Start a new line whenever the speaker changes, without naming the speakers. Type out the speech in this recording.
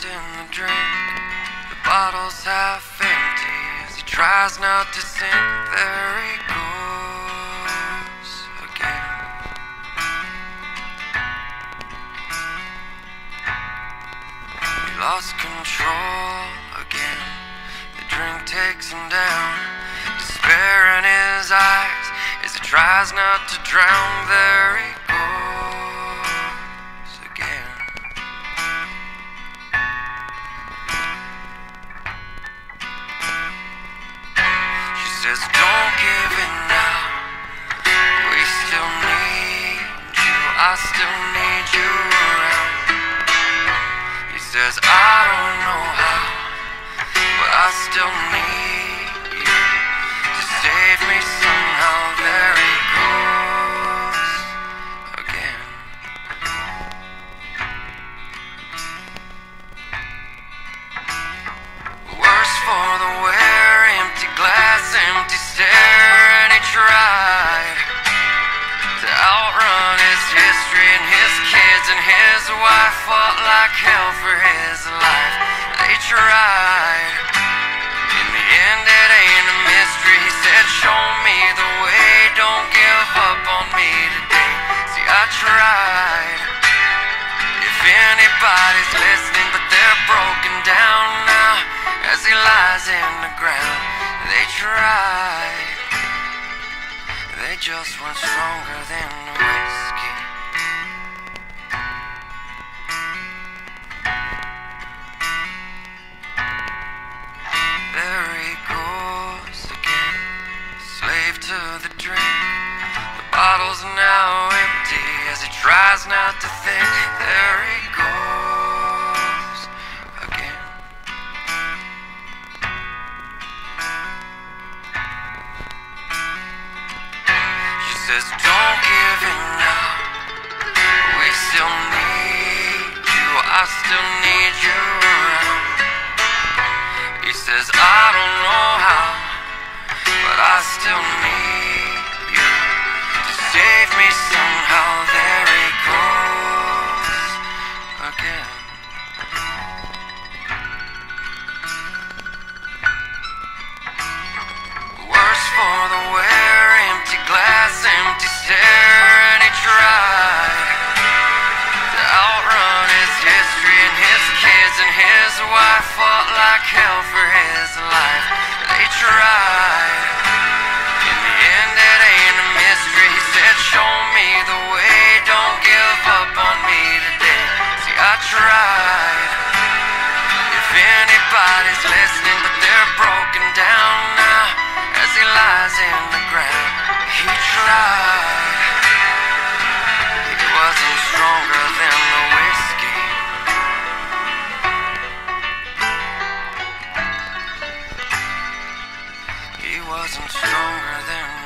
lost in the drink. The bottle's half empty as he tries not to sink. There he goes again. He lost control again. The drink takes him down. Despair in his eyes as he tries not to drown. There he Says, Don't give in now. We still need you. I still need you around. He says, I don't know how, but I still need glass, empty stare, and he tried to outrun his history and his kids and his wife fought like hell for his life. They tried. In the end, it ain't a mystery. He said, Show me the way, don't give up on me today. See, I tried. If anybody's listening, but they're broken down now as he lies in the ground. They tried. They just weren't stronger than whiskey. There he goes again, slave to the drink. The bottle's now empty as he tries not to think. There he goes says, Don't give in now. We still need you. I still need you around. He says, I don't know how, but I still need wife fought like hell for his life. They tried. In the end, it ain't a mystery. He said, Show me the way, don't give up on me today. See, I tried. If anybody's listening, but they're broken down now as he lies in stronger than